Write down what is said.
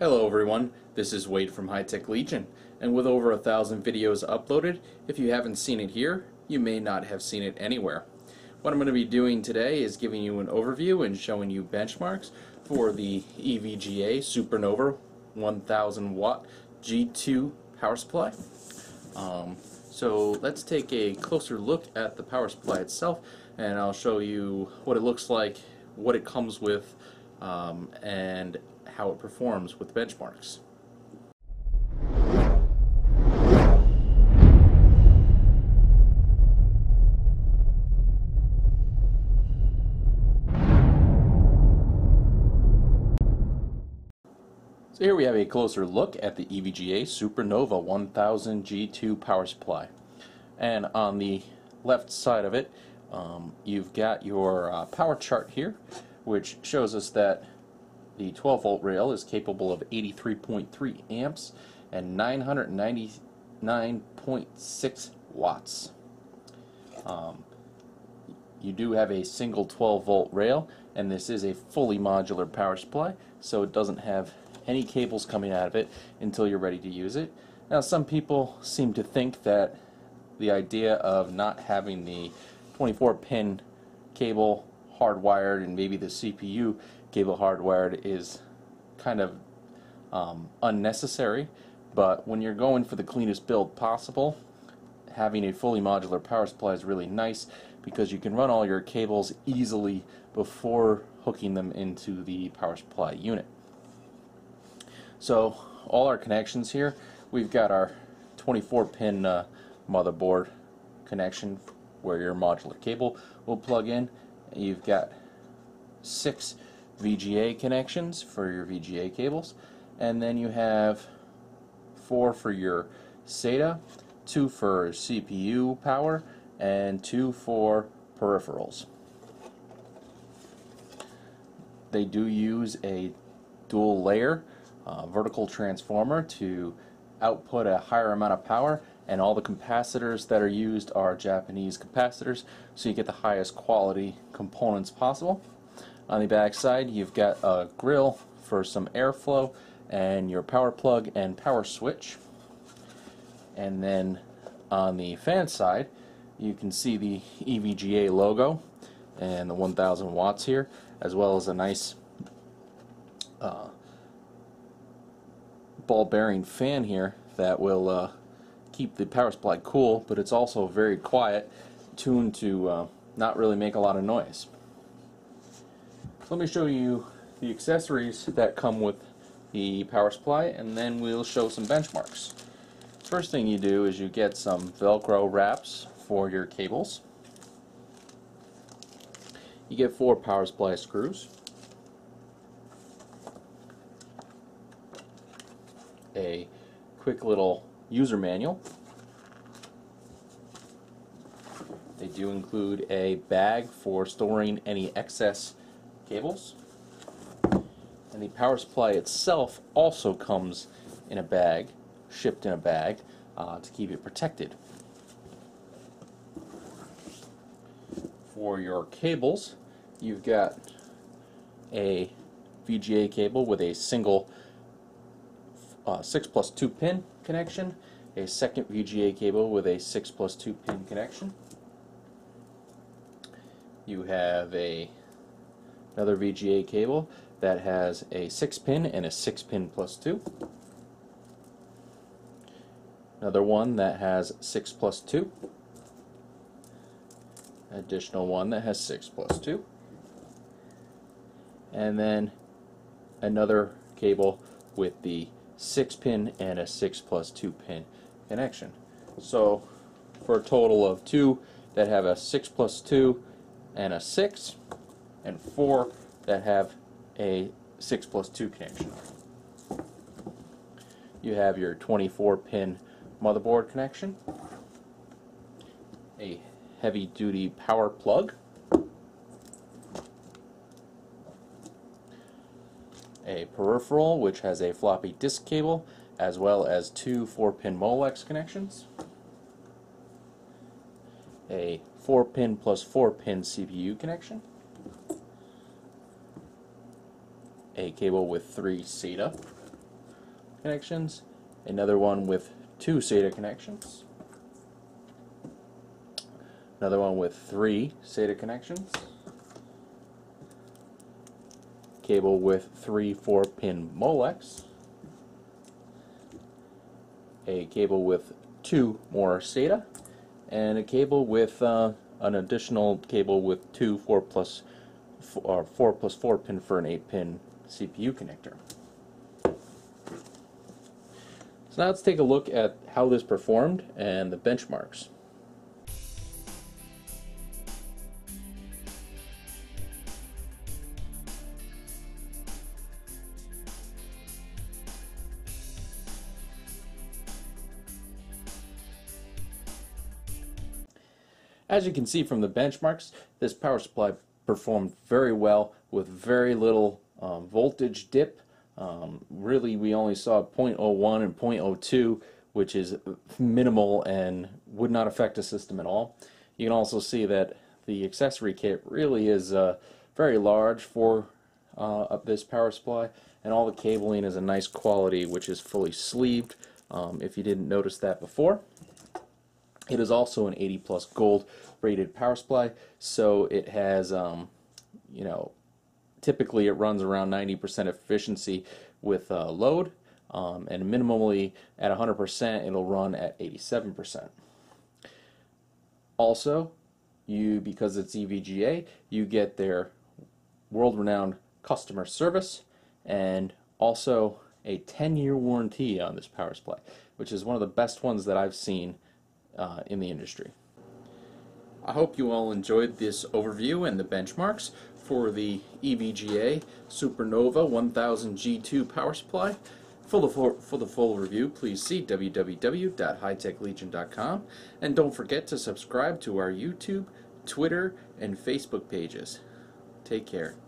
Hello everyone, this is Wade from HiTech Legion, and with over a thousand videos uploaded, if you haven't seen it here, you may not have seen it anywhere. What I'm going to be doing today is giving you an overview and showing you benchmarks for the EVGA Supernova 1000 watt G2 power supply. Um, so let's take a closer look at the power supply itself and I'll show you what it looks like, what it comes with, um, and how it performs with benchmarks. So here we have a closer look at the EVGA Supernova 1000 G2 power supply. And on the left side of it, um, you've got your uh, power chart here, which shows us that the 12 volt rail is capable of 83.3 amps and 999.6 watts. Um, you do have a single 12 volt rail and this is a fully modular power supply so it doesn't have any cables coming out of it until you're ready to use it. Now some people seem to think that the idea of not having the 24 pin cable hardwired and maybe the CPU cable hardwired is kind of um, unnecessary but when you're going for the cleanest build possible having a fully modular power supply is really nice because you can run all your cables easily before hooking them into the power supply unit. So all our connections here, we've got our 24 pin uh, motherboard connection where your modular cable will plug in. You've got six VGA connections for your VGA cables and then you have four for your SATA, two for CPU power, and two for peripherals. They do use a dual layer uh, vertical transformer to output a higher amount of power and all the capacitors that are used are Japanese capacitors so you get the highest quality components possible. On the back side you've got a grill for some airflow and your power plug and power switch and then on the fan side you can see the EVGA logo and the 1000 watts here as well as a nice uh, ball bearing fan here that will uh, keep the power supply cool but it's also very quiet tuned to uh, not really make a lot of noise. So let me show you the accessories that come with the power supply and then we'll show some benchmarks. First thing you do is you get some velcro wraps for your cables. You get four power supply screws. A quick little user manual. They do include a bag for storing any excess cables. And the power supply itself also comes in a bag, shipped in a bag, uh, to keep it protected. For your cables, you've got a VGA cable with a single uh, 6 plus 2 pin connection, a second VGA cable with a 6 plus 2 pin connection. You have a another VGA cable that has a 6 pin and a 6 pin plus 2. Another one that has 6 plus 2. Additional one that has 6 plus 2. And then another cable with the 6 pin and a 6 plus 2 pin connection. So for a total of two that have a 6 plus 2 and a 6 and four that have a 6 plus 2 connection. You have your 24 pin motherboard connection, a heavy duty power plug, a peripheral which has a floppy disk cable as well as two 4 pin Molex connections, a 4 pin plus 4 pin CPU connection, a cable with three SATA connections, another one with two SATA connections, another one with three SATA connections, cable with three 4-pin Molex, a cable with two more SATA, and a cable with uh, an additional cable with two 4 plus or 4 plus 4 pin for an 8 pin CPU connector. So now let's take a look at how this performed and the benchmarks. As you can see from the benchmarks, this power supply performed very well with very little um, voltage dip. Um, really, we only saw 0.01 and 0.02, which is minimal and would not affect the system at all. You can also see that the accessory kit really is uh, very large for uh, this power supply, and all the cabling is a nice quality, which is fully sleeved. Um, if you didn't notice that before. It is also an 80 plus gold rated power supply, so it has, um, you know, typically it runs around 90% efficiency with uh, load, um, and minimally at 100% it'll run at 87%. Also, you because it's EVGA, you get their world-renowned customer service and also a 10-year warranty on this power supply, which is one of the best ones that I've seen uh, in the industry. I hope you all enjoyed this overview and the benchmarks for the EVGA Supernova 1000 G2 power supply. For the full, for the full review, please see www.hitechlegion.com and don't forget to subscribe to our YouTube, Twitter, and Facebook pages. Take care.